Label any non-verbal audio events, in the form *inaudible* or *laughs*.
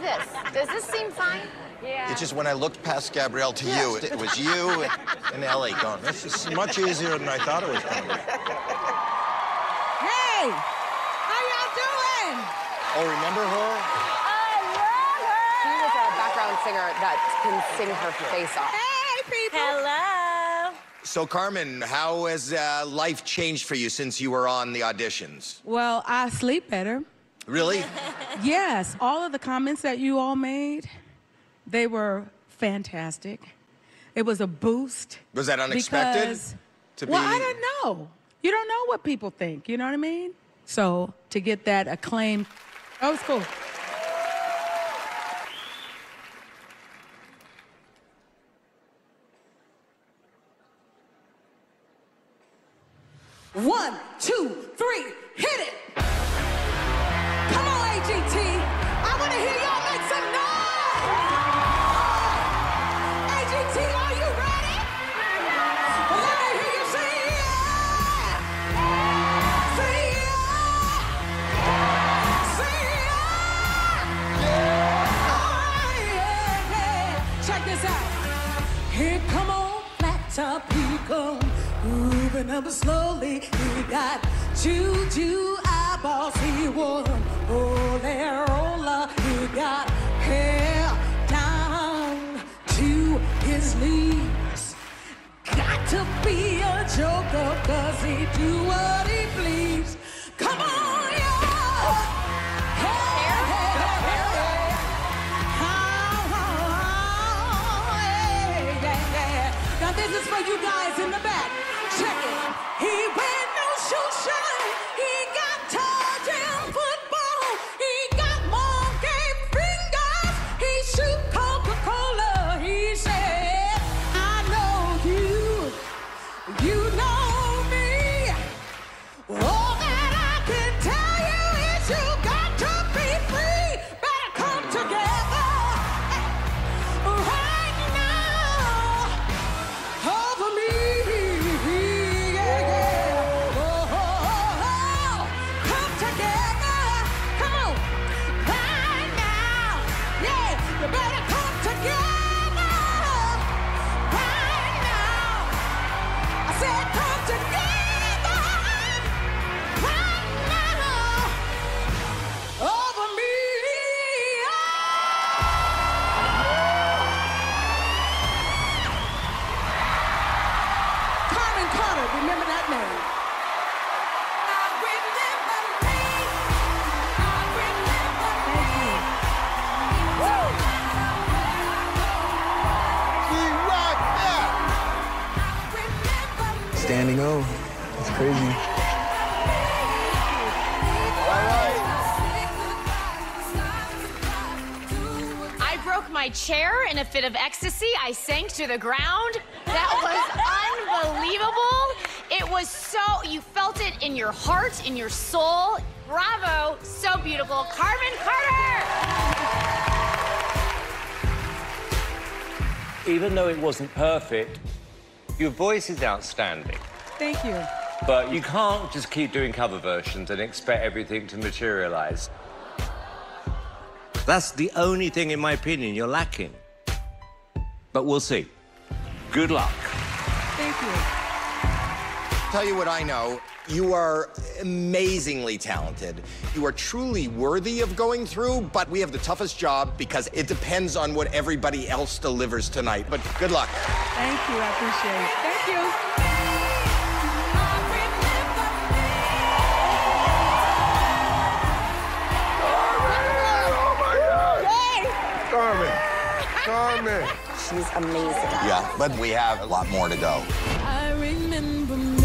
this? Does this seem fine? Yeah. It's just when I looked past Gabrielle to you, it, it was you and Ellie going, this is much easier than I thought it was going to be. Hey, how y'all doing? Oh, remember her? She was a background singer that can sing her face off. Hey, people. Hello. So, Carmen, how has uh, life changed for you since you were on the auditions? Well, I sleep better. Really? *laughs* Yes, all of the comments that you all made, they were fantastic. It was a boost. Was that unexpected? Because, to well, I don't know. You don't know what people think. You know what I mean? So to get that acclaim, that was cool. One, two, three, hit it! AGT. I want to hear y'all make some noise. AGT, are you ready? Well, let me hear you say yeah. Say yeah. Say yeah. Oh, yeah. Check this out. Here come on, flat top, come. Moving up slowly, We got juju eyeballs, he wore them. Roller, roller, he got hair down to his knees. Got to be a joker, cause he do what he please. Come on, yeah. Now this is for you guys in the back. Standing O. It's crazy. I broke my chair in a fit of ecstasy. I sank to the ground. That was unbelievable. It was so, you felt it in your heart, in your soul. Bravo. So beautiful. Carmen Carter. Even though it wasn't perfect, your voice is outstanding. Thank you. But you can't just keep doing cover versions and expect everything to materialize. That's the only thing, in my opinion, you're lacking. But we'll see. Good luck. Thank you. Tell you what I know. You are amazingly talented. You are truly worthy of going through, but we have the toughest job because it depends on what everybody else delivers tonight. But good luck. Thank you. I appreciate it. Thank you. Carmen. Carmen. She's amazing. Yeah, but we have a lot more to go. I remember me.